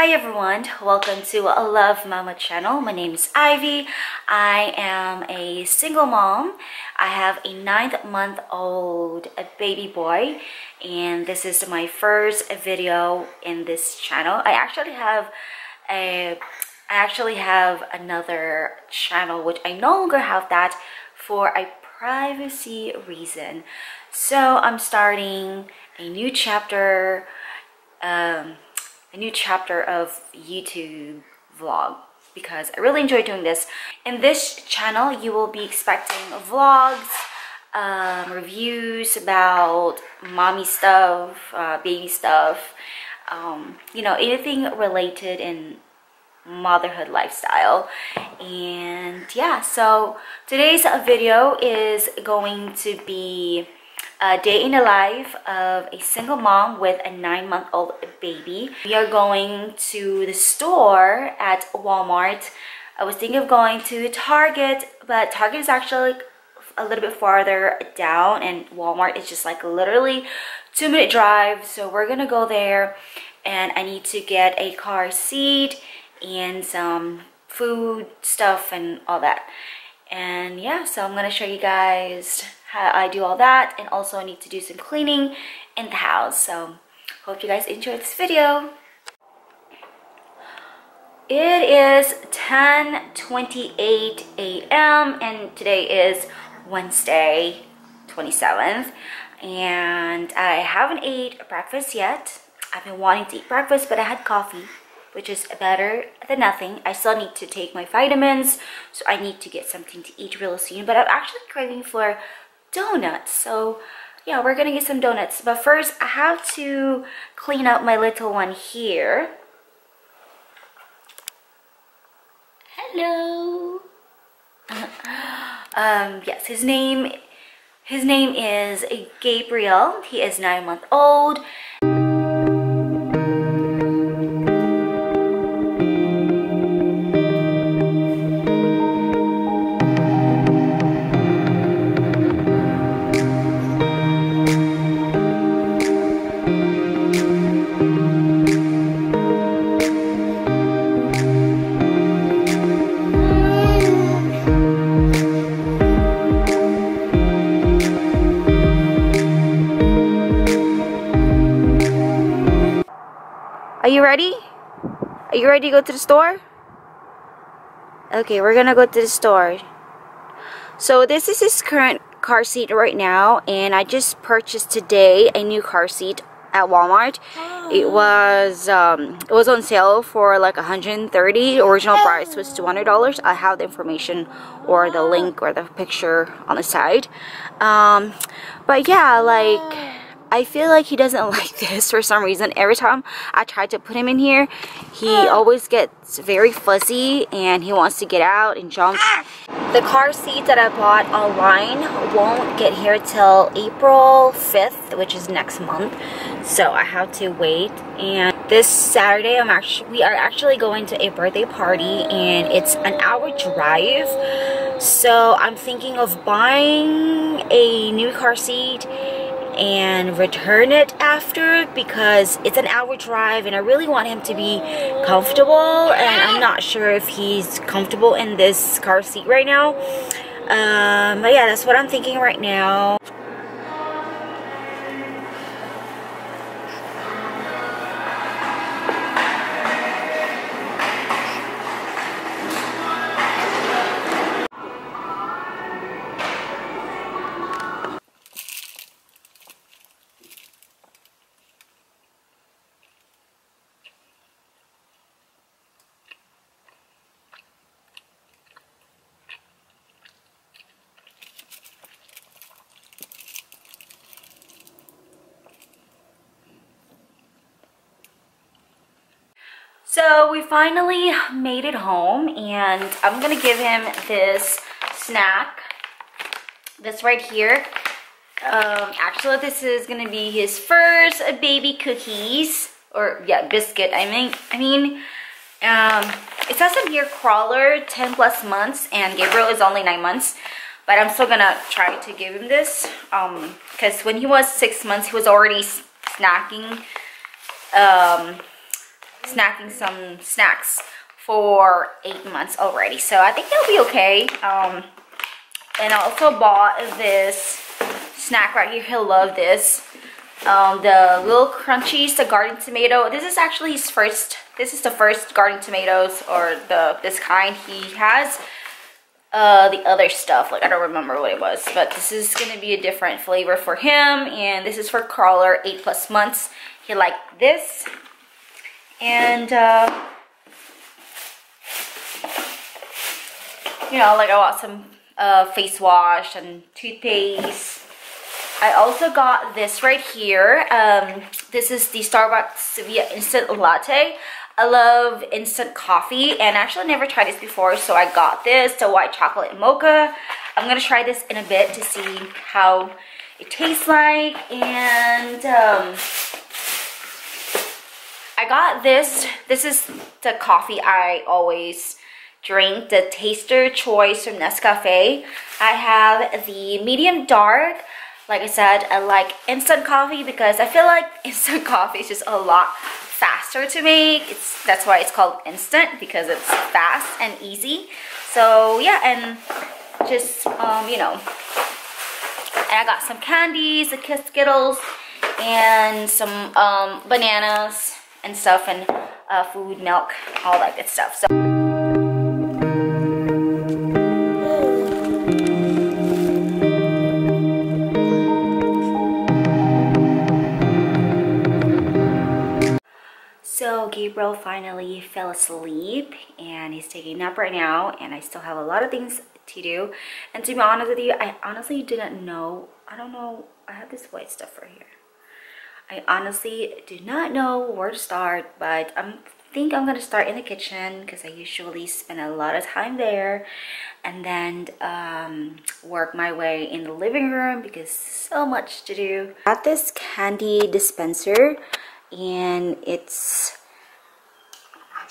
Hi everyone, welcome to a Love Mama channel. My name is Ivy. I am a single mom. I have a ninth month old baby boy and this is my first video in this channel. I actually have a I actually have another channel which I no longer have that for a privacy reason. So I'm starting a new chapter um, a new chapter of YouTube vlog because I really enjoy doing this. In this channel, you will be expecting vlogs, um, reviews about mommy stuff, uh, baby stuff, um, you know, anything related in motherhood lifestyle and yeah so today's video is going to be Uh, a day in the life of a single mom with a nine month old baby. We are going to the store at Walmart. I was thinking of going to Target, but Target is actually a little bit farther down and Walmart is just like literally two minute drive. So we're gonna go there and I need to get a car seat and some food stuff and all that. And yeah, so I'm gonna show you guys how I do all that and also I need to do some cleaning in the house so hope you guys enjoyed this video it is 10:28 a.m. and today is Wednesday 27th and I haven't ate breakfast yet I've been wanting to eat breakfast but I had coffee which is better than nothing. I still need to take my vitamins, so I need to get something to eat real soon. But I'm actually craving for donuts. So yeah, we're gonna get some donuts. But first, I have to clean up my little one here. Hello. um, yes, his name, his name is Gabriel. He is nine month old. Are you ready to go to the store? Okay, we're gonna go to the store. So this is his current car seat right now and I just purchased today a new car seat at Walmart. Oh. It was um, it was on sale for like 130. Original price was $200. I have the information or the link or the picture on the side. Um, but yeah, like I feel like he doesn't like this for some reason. Every time I try to put him in here, he ah. always gets very fuzzy and he wants to get out and jump. Ah. The car seat that I bought online won't get here till April 5th, which is next month. So I have to wait. And this Saturday, I'm actually we are actually going to a birthday party and it's an hour drive. So I'm thinking of buying a new car seat and return it after because it's an hour drive and I really want him to be comfortable and I'm not sure if he's comfortable in this car seat right now. Um, but yeah, that's what I'm thinking right now. So we finally made it home and I'm gonna give him this snack. This right here. Um, actually, this is gonna be his first baby cookies or yeah, biscuit. I mean, I mean, um, it says in here crawler 10 plus months and Gabriel is only nine months. But I'm still gonna try to give him this um, because when he was six months, he was already snacking um, snacking some snacks for eight months already. So I think they'll be okay. Um, and I also bought this snack right here. He'll love this. Um, the little crunchies, the garden tomato. This is actually his first, this is the first garden tomatoes or the this kind he has. Uh, the other stuff, like I don't remember what it was, but this is gonna be a different flavor for him. And this is for Crawler, eight plus months. He liked this. And, uh, you know, like I bought some uh, face wash and toothpaste. I also got this right here. Um, this is the Starbucks Via Instant Latte. I love instant coffee and actually never tried this before so I got this, the white chocolate mocha. I'm gonna try this in a bit to see how it tastes like and um, I got this. This is the coffee I always drink, the Taster Choice from Nescafe. I have the medium dark. Like I said, I like instant coffee because I feel like instant coffee is just a lot faster to make. It's That's why it's called instant because it's fast and easy. So yeah, and just, um, you know, and I got some candies, the Kiss Skittles, and some um, bananas and stuff, and uh, food, milk, all that good stuff. So. Gabriel finally fell asleep and he's taking a nap right now and I still have a lot of things to do. And to be honest with you, I honestly didn't know, I don't know, I have this white stuff right here. I honestly do not know where to start, but I think I'm gonna start in the kitchen because I usually spend a lot of time there and then um, work my way in the living room because so much to do. I got this candy dispenser and it's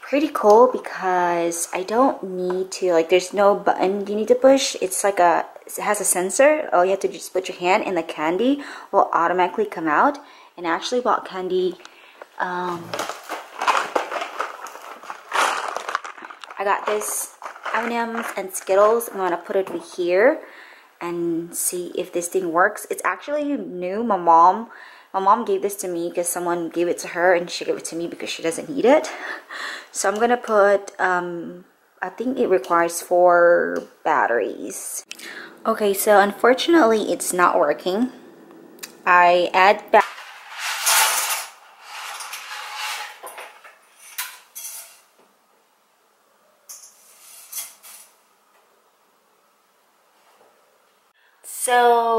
pretty cool because I don't need to like there's no button you need to push. It's like a it has a sensor. All you have to do is put your hand and the candy will automatically come out and I actually bought candy um, I got this M&M's and Skittles I'm gonna put it here and see if this thing works it's actually new my mom my mom gave this to me because someone gave it to her and she gave it to me because she doesn't need it. So I'm gonna put, um, I think it requires four batteries. Okay, so unfortunately it's not working. I add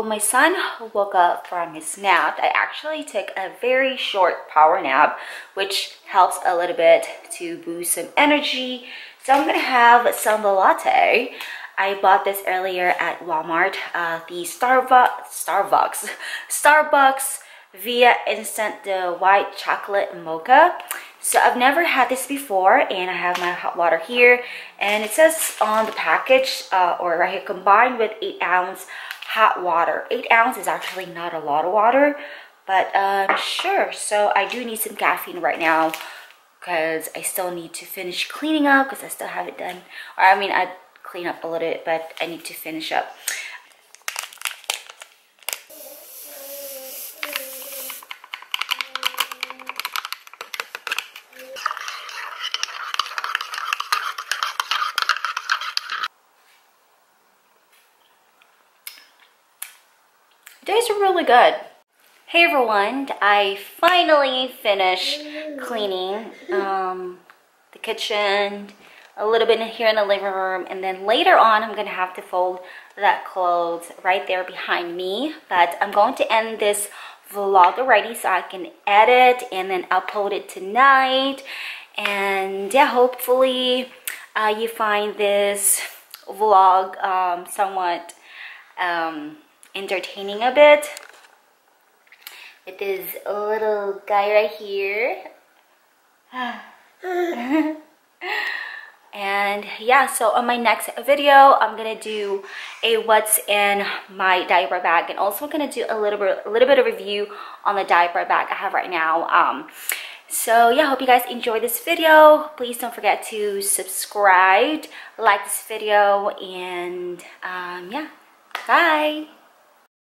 My son woke up from his nap. I actually took a very short power nap, which helps a little bit to boost some energy. So I'm gonna have some latte. I bought this earlier at Walmart, uh, the Starbucks, Starbucks, Starbucks via instant the white chocolate mocha. So I've never had this before and I have my hot water here and it says on the package uh, or right here combined with 8 ounce hot water. Eight ounces is actually not a lot of water, but um, sure. So I do need some caffeine right now because I still need to finish cleaning up because I still haven't done, or I mean, I clean up a little bit, but I need to finish up. Days are really good. Hey everyone, I finally finished cleaning um, the kitchen, a little bit here in the living room, and then later on I'm gonna have to fold that clothes right there behind me. But I'm going to end this vlog already so I can edit and then upload it tonight. And yeah, hopefully uh, you find this vlog um, somewhat um, entertaining a bit with this little guy right here. And yeah so on my next video i'm gonna do a what's in my diaper bag and also gonna do a little bit a little bit of review on the diaper bag i have right now. Um so yeah hope you guys enjoyed this video. Please don't forget to subscribe like this video and um, yeah bye